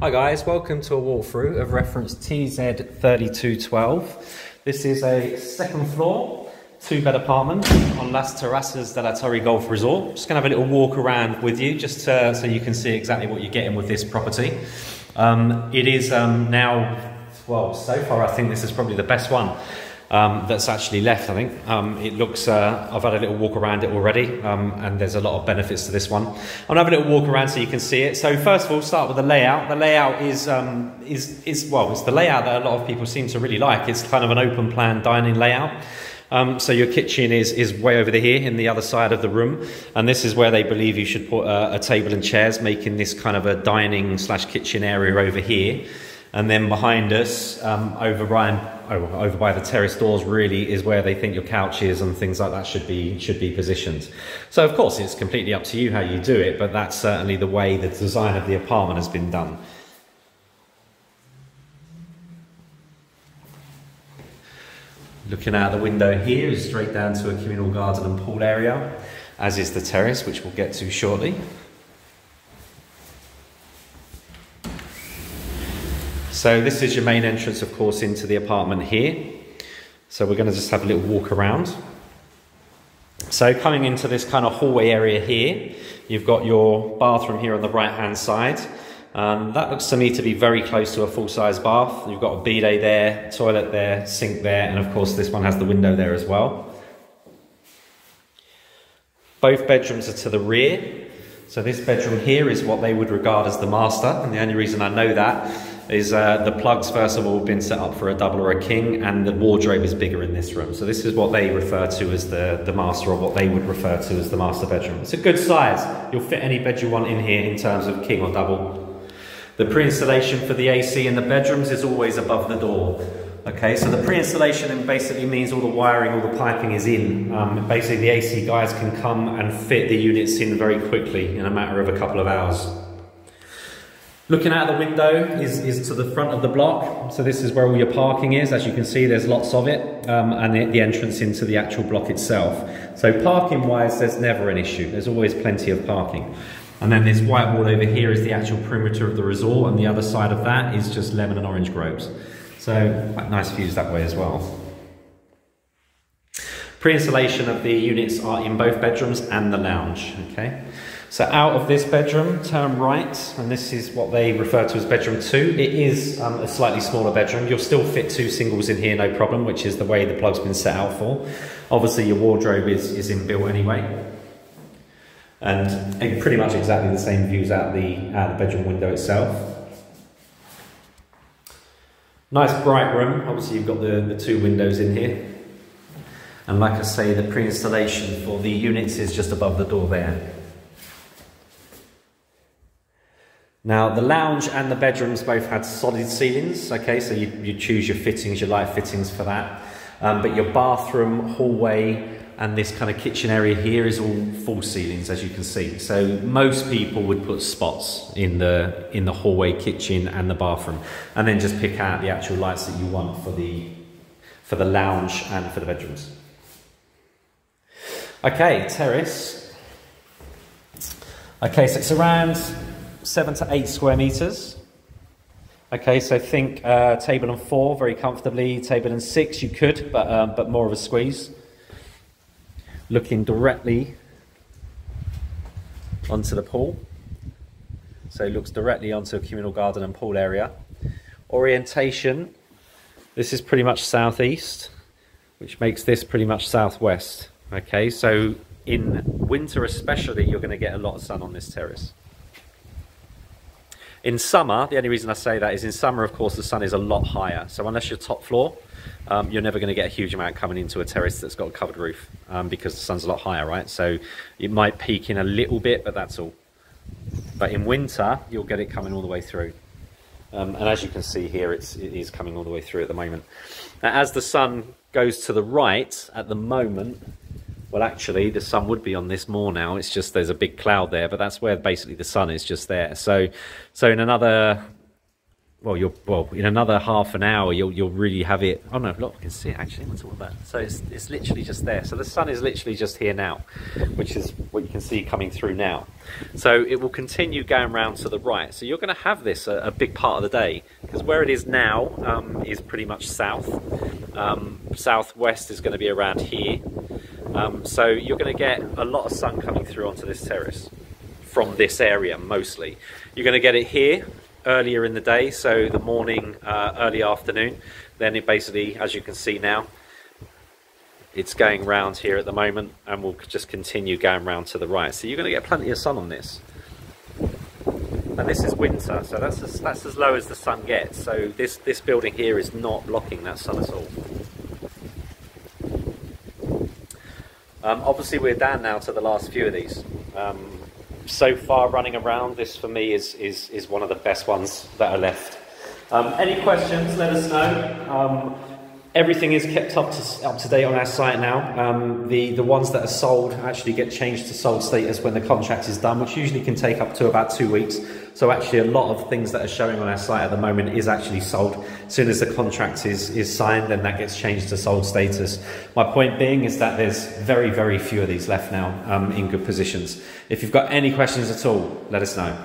Hi guys, welcome to a walkthrough of reference TZ3212. This is a second floor, two bed apartment on Las Terrazas de la Torre Golf Resort. Just gonna have a little walk around with you just to, so you can see exactly what you're getting with this property. Um, it is um, now, well, so far I think this is probably the best one um, that's actually left, I think. Um, it looks, uh, I've had a little walk around it already, um, and there's a lot of benefits to this one. I'm gonna have a little walk around so you can see it. So first of all, start with the layout. The layout is, um, is, is, well, it's the layout that a lot of people seem to really like. It's kind of an open plan dining layout. Um, so your kitchen is, is way over here in the other side of the room, and this is where they believe you should put a, a table and chairs, making this kind of a dining slash kitchen area over here. And then behind us, um, over Ryan, over by the terrace doors, really is where they think your couch is and things like that should be should be positioned. So of course, it's completely up to you how you do it, but that's certainly the way the design of the apartment has been done. Looking out the window here is straight down to a communal garden and pool area, as is the terrace, which we'll get to shortly. So this is your main entrance, of course, into the apartment here. So we're going to just have a little walk around. So coming into this kind of hallway area here, you've got your bathroom here on the right-hand side. Um, that looks to me to be very close to a full-size bath. You've got a bidet there, toilet there, sink there, and of course this one has the window there as well. Both bedrooms are to the rear. So this bedroom here is what they would regard as the master, and the only reason I know that is uh, the plugs first of all have been set up for a double or a king and the wardrobe is bigger in this room. So this is what they refer to as the the master or what they would refer to as the master bedroom. It's a good size. You'll fit any bed you want in here in terms of king or double. The pre-installation for the AC in the bedrooms is always above the door. Okay so the pre-installation basically means all the wiring all the piping is in. Um, basically the AC guys can come and fit the units in very quickly in a matter of a couple of hours Looking out the window is, is to the front of the block. So this is where all your parking is. As you can see, there's lots of it um, and the, the, entrance into the actual block itself. So parking wise, there's never an issue. There's always plenty of parking. And then this white wall over here is the actual perimeter of the resort and the other side of that is just lemon and orange groves. So quite nice views that way as well. Pre-installation of the units are in both bedrooms and the lounge, okay? So out of this bedroom, turn right, and this is what they refer to as bedroom two. It is um, a slightly smaller bedroom. You'll still fit two singles in here, no problem, which is the way the plug's been set out for. Obviously your wardrobe is, is inbuilt anyway. And pretty much exactly the same views out the, out the bedroom window itself. Nice bright room. Obviously you've got the, the two windows in here. And like I say, the pre-installation for the units is just above the door there. Now, the lounge and the bedrooms both had solid ceilings, okay, so you, you choose your fittings, your light fittings for that. Um, but your bathroom, hallway, and this kind of kitchen area here is all full ceilings, as you can see. So most people would put spots in the in the hallway, kitchen, and the bathroom, and then just pick out the actual lights that you want for the for the lounge and for the bedrooms. Okay, terrace. Okay, so it's around seven to eight square meters. Okay, so think uh, table and four very comfortably. Table and six you could, but um, but more of a squeeze. Looking directly onto the pool. So it looks directly onto a communal garden and pool area. Orientation. This is pretty much southeast, which makes this pretty much southwest. Okay, so in winter especially, you're going to get a lot of sun on this terrace. In summer, the only reason I say that is in summer, of course, the sun is a lot higher. So unless you're top floor, um, you're never going to get a huge amount coming into a terrace that's got a covered roof um, because the sun's a lot higher, right? So it might peak in a little bit, but that's all. But in winter, you'll get it coming all the way through. Um, and as you can see here, it's, it is coming all the way through at the moment. Now, as the sun goes to the right at the moment, well, actually, the sun would be on this more now. It's just there's a big cloud there, but that's where basically the sun is just there. So, so in another well, you'll well in another half an hour you'll you'll really have it. Oh no, look, I can see it actually. What's all about? So it's it's literally just there. So the sun is literally just here now, which is what you can see coming through now. So it will continue going round to the right. So you're going to have this a, a big part of the day because where it is now um, is pretty much south. Um, southwest is going to be around here. Um, so you're going to get a lot of sun coming through onto this terrace from this area mostly. You're going to get it here earlier in the day, so the morning, uh, early afternoon. Then it basically, as you can see now, it's going round here at the moment and we'll just continue going round to the right. So you're going to get plenty of sun on this. And this is winter, so that's as, that's as low as the sun gets. So this, this building here is not blocking that sun at all. Um, obviously we're down now to the last few of these. Um, so far running around, this for me is, is, is one of the best ones that are left. Um, any questions, let us know. Everything is kept up to, up to date on our site now. Um, the, the ones that are sold actually get changed to sold status when the contract is done, which usually can take up to about two weeks. So actually a lot of things that are showing on our site at the moment is actually sold. As soon as the contract is, is signed, then that gets changed to sold status. My point being is that there's very, very few of these left now um, in good positions. If you've got any questions at all, let us know.